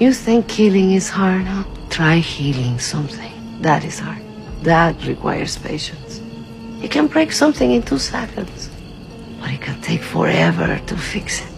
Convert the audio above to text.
You think healing is hard, huh? Try healing something. That is hard. That requires patience. You can break something in two seconds, but it can take forever to fix it.